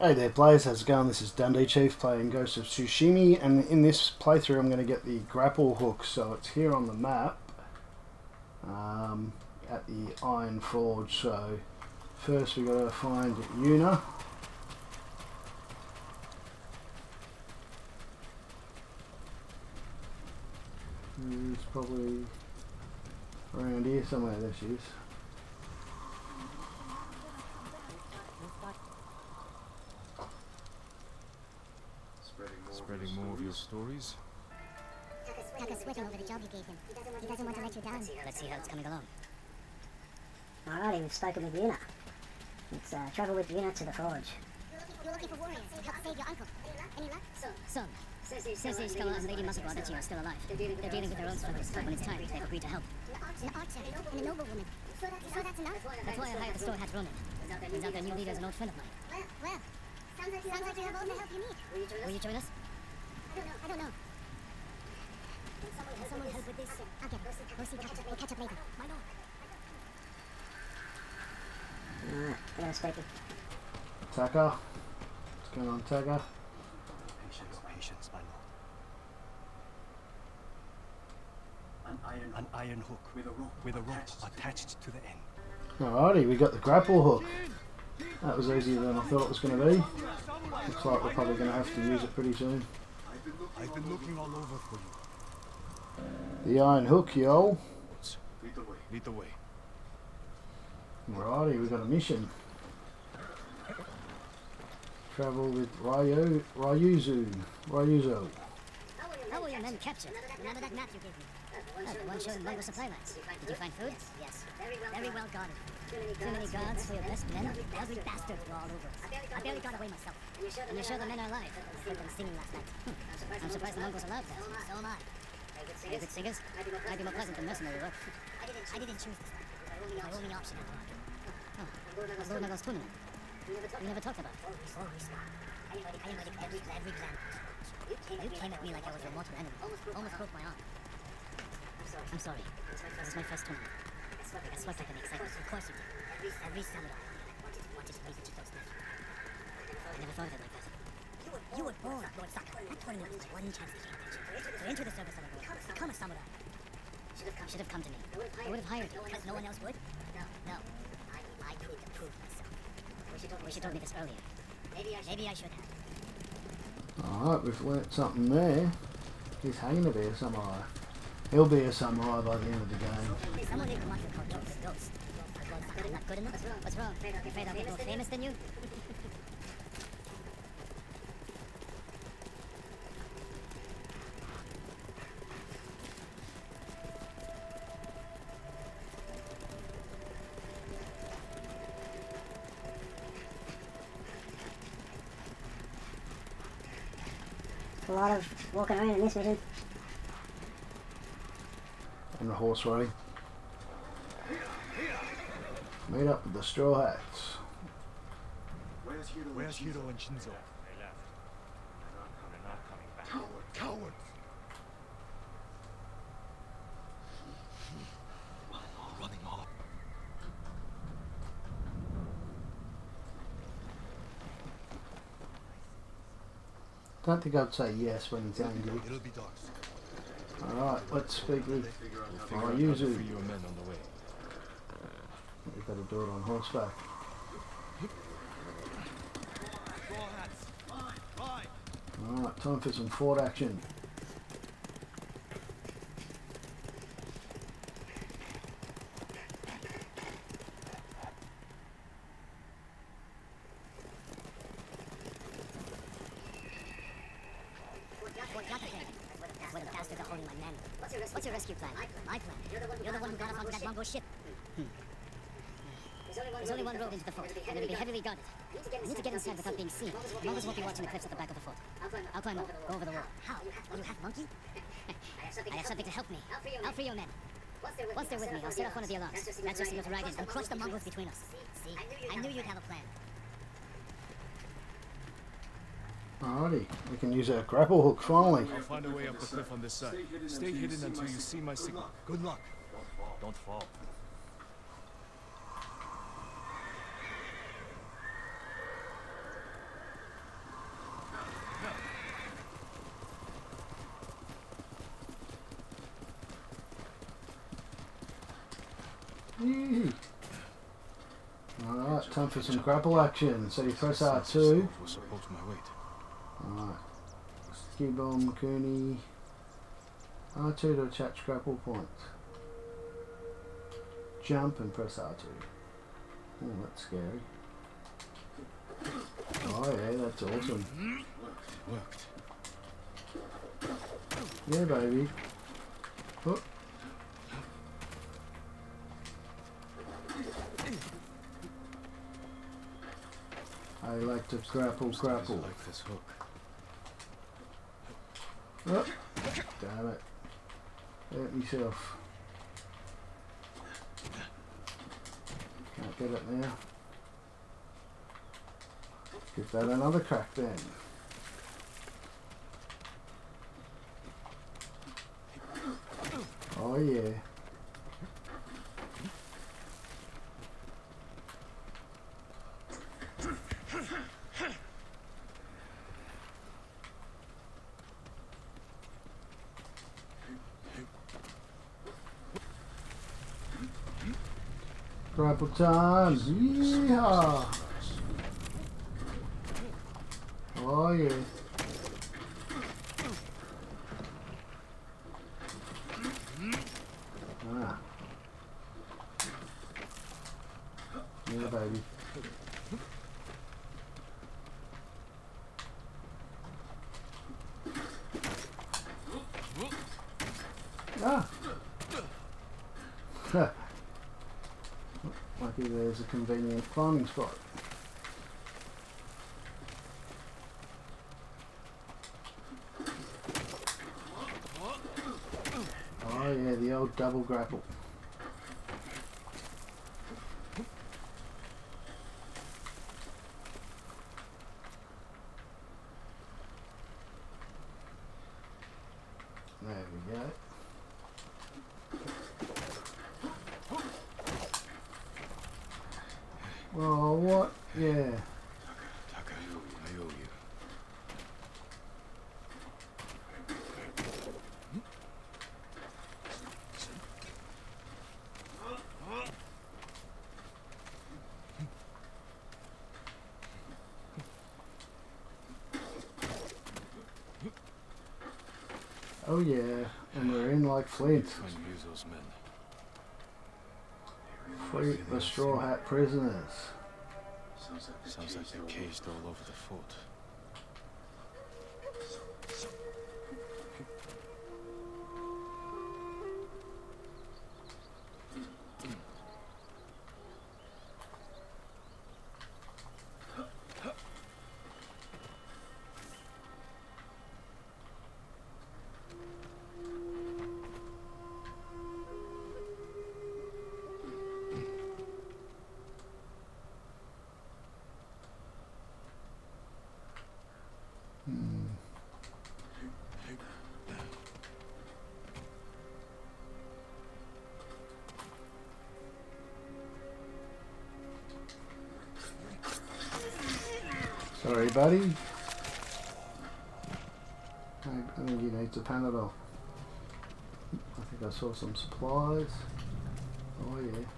Hey there players, how's it going? This is Dundee Chief playing Ghost of Tsushima and in this playthrough I'm going to get the grapple hook so it's here on the map um, at the Iron Forge so first we've got to find Yuna It's probably around here somewhere, there she is Spreading more of your stories? Taka's sweating over the job you gave him. He doesn't want to let you down. Let's see how it's coming along. Alrighty, we've spoken with Yuna. Let's uh, travel with Yuna to the forge. You're looking for warriors to help save your uncle. Any luck? Some. Sensei Ishikawa, and Lady Masako are still alive. They're dealing with their own struggles, but when it's time, they've agreed to help. An archer and a noble woman. So that's enough? That's why I hired the Straw Hat Ronin. Turns out their new leader's an old friend of mine. Well, well. Sounds like, sounds like you have all the help you need. Will you join us? I don't know. I don't know. Can someone help with this? I'll get it. We'll see. We'll catch up later. My lord. Alright, we're gonna speak with Taka what's going on Taka Patience, patience, my lord. An iron, An iron hook with a rope, with a rope attached to the end. Alrighty, we got the grapple hook. That was easier than I thought it was going to be. Looks like we're probably going to have to use it pretty soon. I've been looking all over for you. The iron hook, yo. Lead the way. Lead the way. Alrighty, we got a mission. Travel with Ryu, Ryuzu, Ryuzo. How were your men captured? Remember that map you gave me? Oh, the one showing Mongol supply lines. Did you find food? Yes. Very well guarded. Too many guards for your best men? Bastards were all over us. I barely got away myself. And you're sure the men are alive? I heard them singing last night. I'm surprised the Mongols allowed that. So am I. Are you good singers? Might be more pleasant than mercenary work. I didn't choose this. My only option at the market. Oh, Lord Nagol's tournament. We never talked about it. Always smart. I invited every, every plan. You came at me like I was your mortal enemy. Almost broke my arm. I'm sorry. This is my first tournament. I sweat like an excitement. Of course you did. Every samurai wanted to please the Chieftain's nephew. I never thought of it like that. You were born, Lord Sakai. That tournament was one chance to change. To enter the service of a lord. Become a samurai. Should have come, should have come to me. I would have hired you. Because no one else would? No. No. I, I need to prove myself. Wish you told me this earlier. Maybe I Maybe I should have. Alright, we've learnt something there. He's hanging to a samurai. He'll be a samurai by the end of the game. A lot of walking around in this mission. And the horse riding. Meet up with the Straw Hats. Where's Hiro, Where's Hiro and Shinzo? They left. They're not coming, not coming back. Coward, coward! Running off. Don't think I'd say yes when he's angry. It'll be dark. Alright, let's speak with Figure out how to Ryuzo. free your men on the way. We better do it on horseback. Alright, time for some fort action. Fort Yatake. That's where the bastards are holding my men. What's your, What's your rescue plan? My plan. You're the one, You're the one who got us onto that Mongol ship. Hmm. There's only one road into the fort, and it'll be heavily guarded. I need to get inside without being seen. Mongols won't be watching the cliffs at the back of the fort. I'll climb up, go over the wall. How? You have monkey? I have something to help me. I'll free your men. Once they're with me, I'll set off one of the alarms. That's your signal to ride in and crush the Mongols between us. See? I knew you'd have a plan. Alrighty, we can use our grapple hook finally. I'll find a way up the cliff on this side. Stay hidden until you see my signal. Good luck. Don't fall. time for some grapple action. So you press R2. For support my weight. Alright. Skibon, Makuni. R2 to attach grapple point. Jump and press R2. Oh, that's scary. Oh yeah, that's awesome. Worked. Yeah, baby. Oh. I like to grapple, grapple. Like this hook. Oh, damn it. Hurt myself. Can't get it now. Give that another crack then. Oh yeah. Grapple time. Yeehaw. Oh yeah. Ah. Yeah, baby. There's a convenient climbing spot. Oh yeah, the old double grapple. There we go. Oh, what? Yeah. Taka, I owe you. Oh yeah, and we're in like Flint. Trying to use those men. Free the Straw Hat prisoners. Sounds like they're caged all over the fort. Sorry, buddy. I, think he needs a Panadol. I think I saw some supplies. Oh yeah.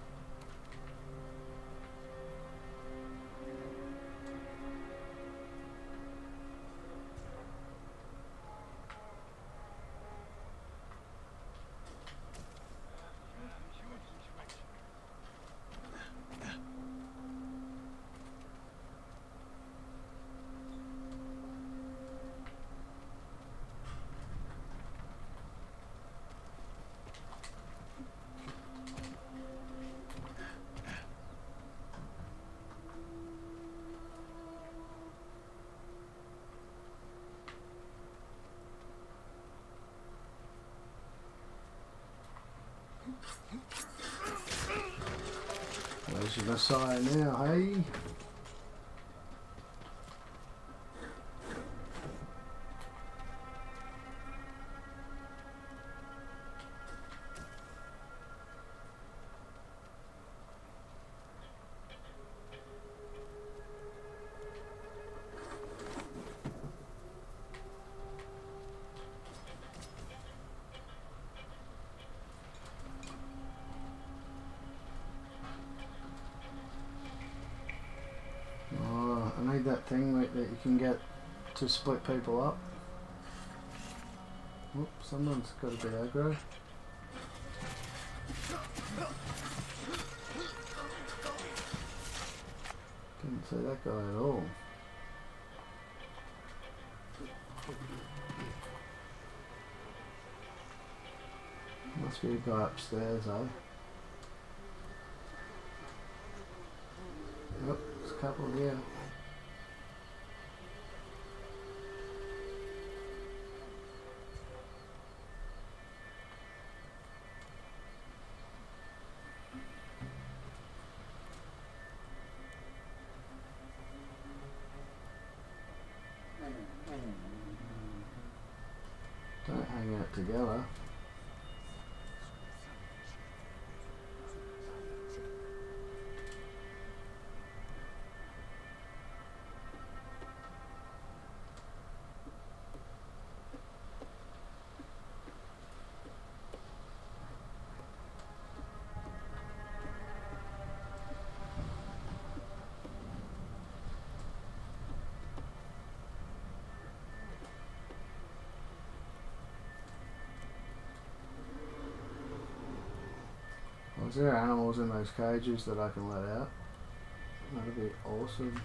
There's your Messiah now, hey? Thing that, that you can get to split people up. Oop, someone's got a bit aggro. Didn't see that guy at all. Must be a guy upstairs, eh? Yep, there's a couple here. Is there animals in those cages that I can let out? That'd be awesome.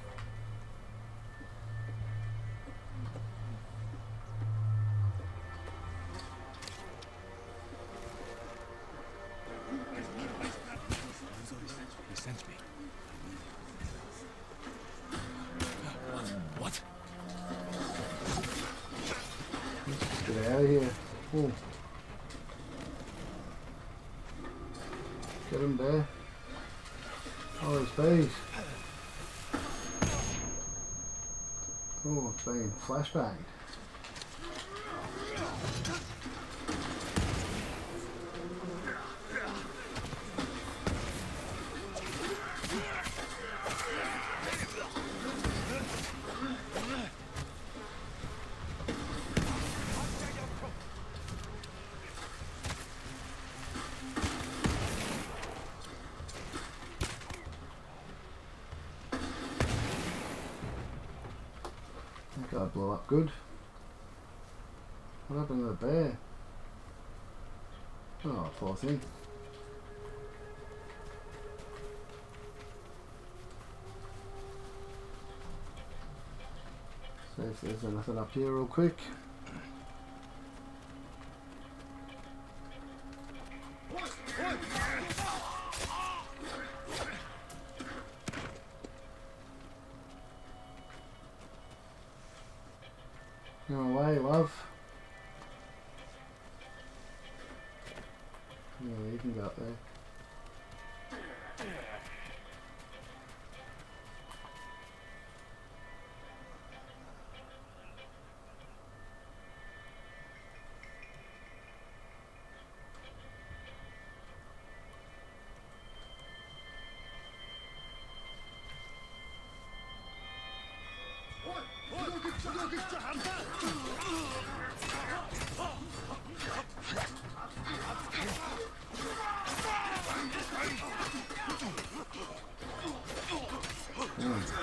Get out of here. Ooh. Get him there. Oh, there's bees. Oh, it's been flashbanged. Guy blew up good. What happened to the bear? Oh, poor thing. See if there's anything up here real quick. Yeah, you can go up there.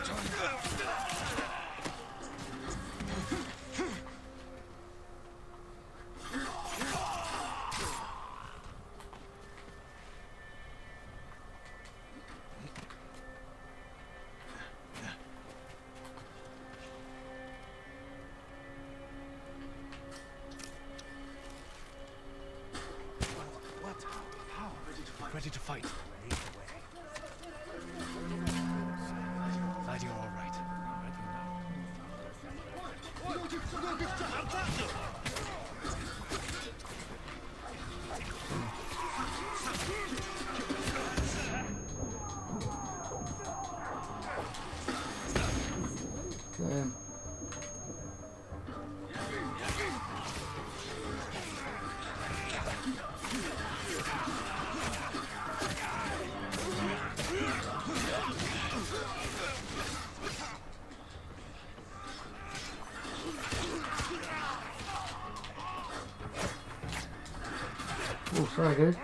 よし! Oh,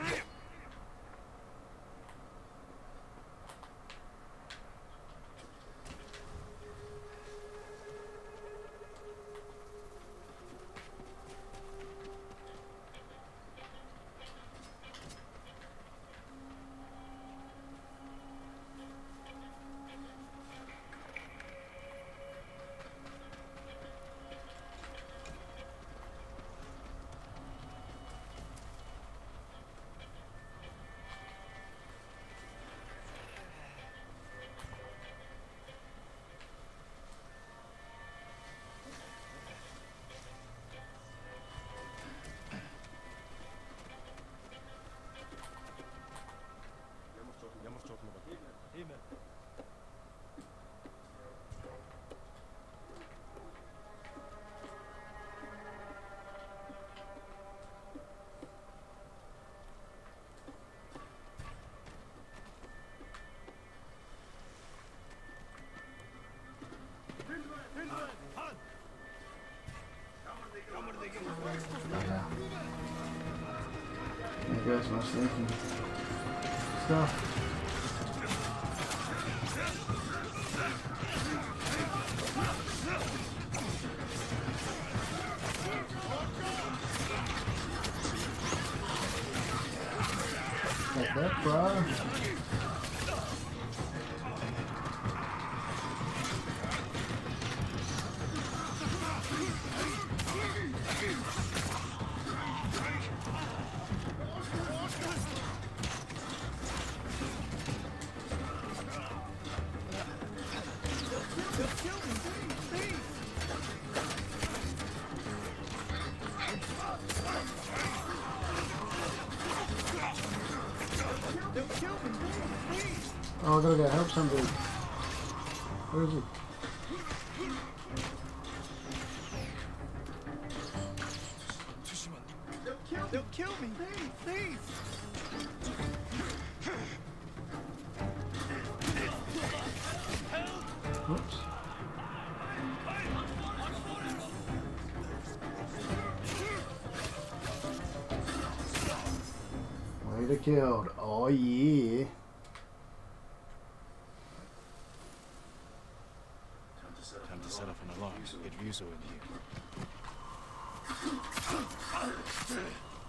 Stuff. Like that, bro. I gotta go help somebody. Where is he? They'll kill me. Please, please. Whoops. Way to killed. Oh yeah. Time to set off an alarm. Get Ryuzo in here.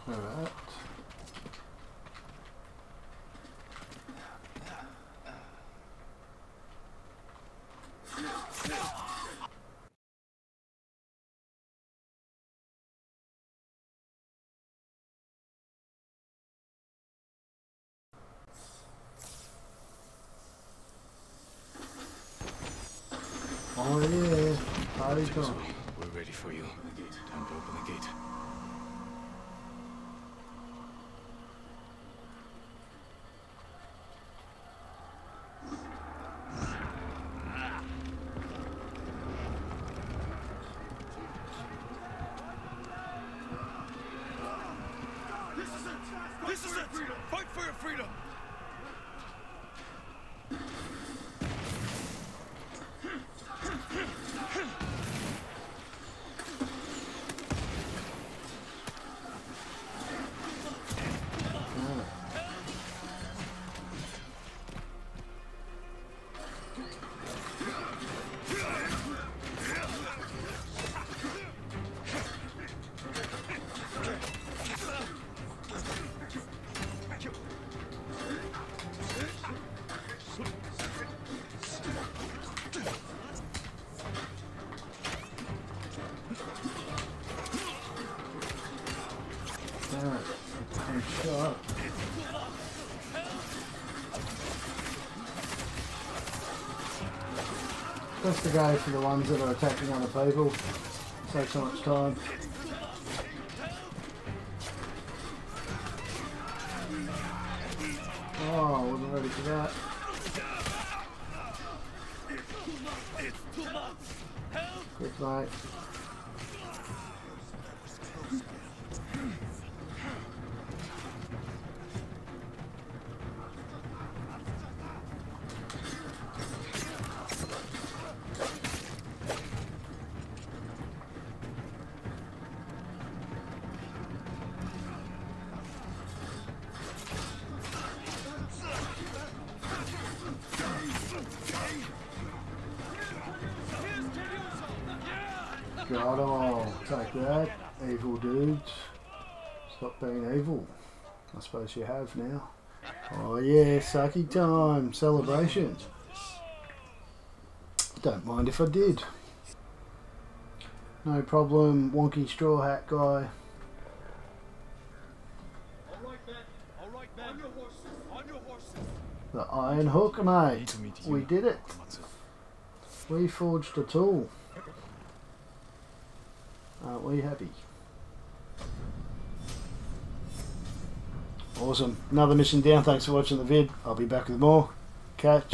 Alright. Oh yeah, party's gone. We're ready for you. Time to open the gate. Best to go for the ones that are attacking other people. Save so much time. Oh, I wasn't ready for that. Quick mate. 'Em all. Take that, evil dudes. Stop being evil. I suppose you have now. Oh yeah, sucky time. Celebrations. Don't mind if I did. No problem, wonky straw hat guy. The Iron Hook, mate. We did it. We forged a tool. Aren't we happy? Awesome. Another mission down. Thanks for watching the vid. I'll be back with more. Catch.